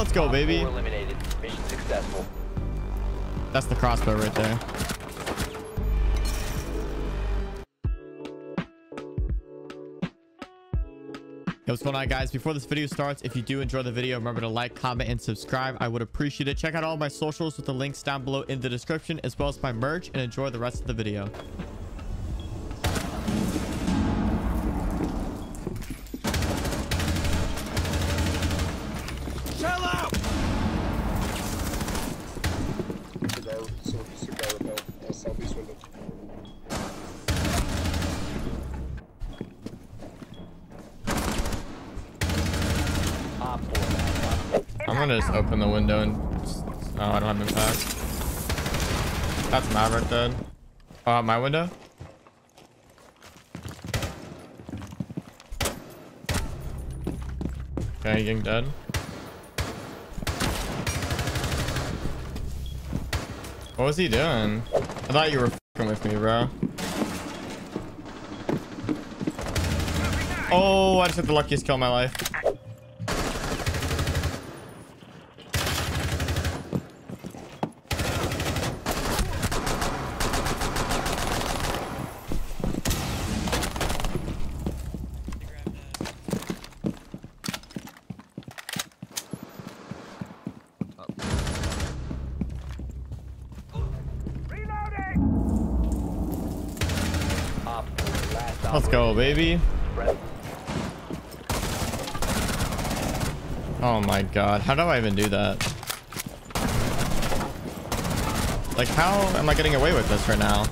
Let's go, baby. Eliminated. Mission successful. That's the crossbow right there. Yo, what's going on guys before this video starts if you do enjoy the video remember to like comment and subscribe i would appreciate it check out all my socials with the links down below in the description as well as my merch and enjoy the rest of the video gonna just open the window and oh i don't have impact that's maverick dead. Oh out my window? Okay getting dead? What was he doing? I thought you were with me bro. Oh i just hit the luckiest kill of my life let's go baby Oh my god, how do I even do that? Like, how am I getting away with this right now?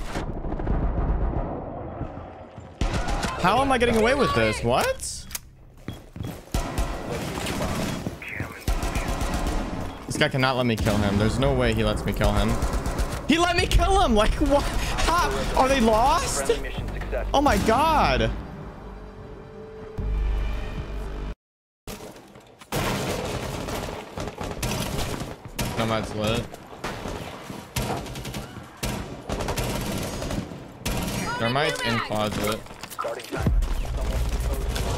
How am I getting away with this? What? This guy cannot let me kill him. There's no way he lets me kill him. He let me kill him! Like, what? How? Are they lost? Friendly mission successful. Oh my god! Nomad's lit. Thermite's in closet.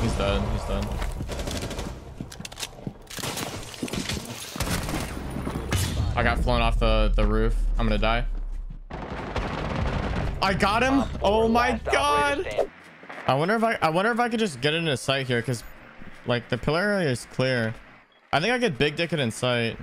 He's dead. He's dead. I got flown off the, the roof. I'm gonna die. I got him! Op four, Oh my god! I wonder if I I wonder if I could just get into sight here because like the pillar area is clear. I think I could big dick it in sight.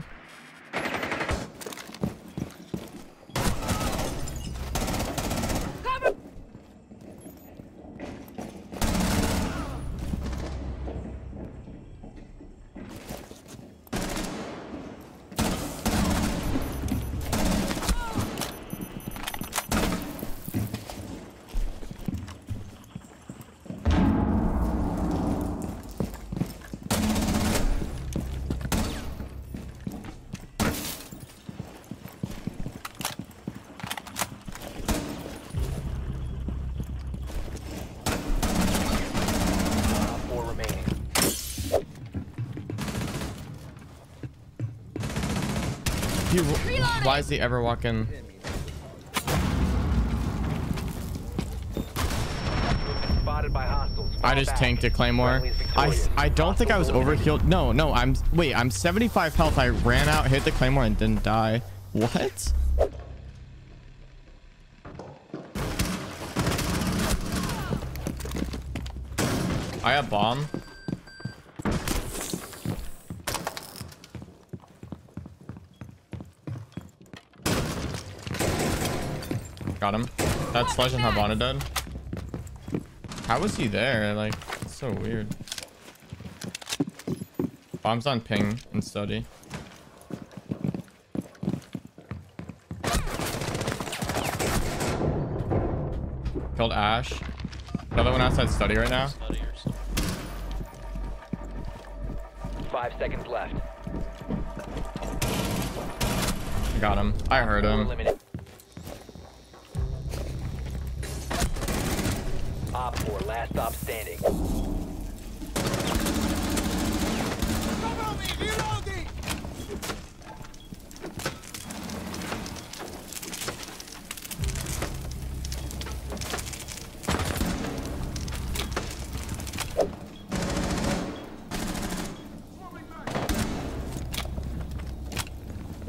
He, why is he ever walking? I just tanked a claymore. I. I don't think I was overhealed. No, no, I'm wait, I'm 75 health. I ran out, hit the claymore, and didn't die. What? I have bomb. Got him. That Sledge and Hibana dead. How was he there? Like, so weird. Bombs on ping and study. Killed Ash. Another one outside study right now. Five seconds left. Got him. I heard Four him. 4, last stop standing.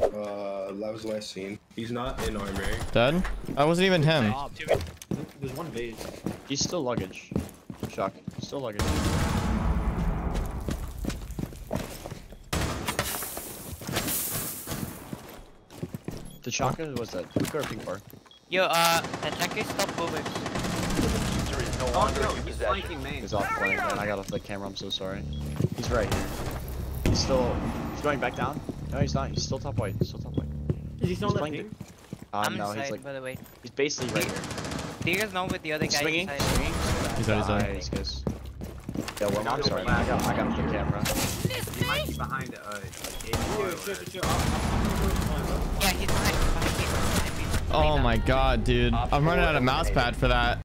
Uh, that was the last scene. He's not in armor. Dead? That wasn't even him. Stop. There's one base. He's still luggage. Shock. Still luggage. The shotgun was that hookah or pink bar? Yo, uh, attacker, stop moving. Diffuser is no Oh longer no, he's possession. flanking main. He's off plane, man. I got off the camera. I'm so sorry. He's right here. He's still. He's going back down. No, he's not. He's still top white. He's still top white. Is he still He's on that playing ping? Uh, I'm no, inside, he's like. by the way. He's basically right here. Do you guys know with the other guy Swinging. inside? Swinging. He's dead, he's dead. Nice, guys. Yeah, well, I'm sorry. Man. I got. I got off the camera. He might be behind uh, Yeah, he's behind, he's behind me. Behind me. Oh my god, dude. I'm running out of mouse pad for that.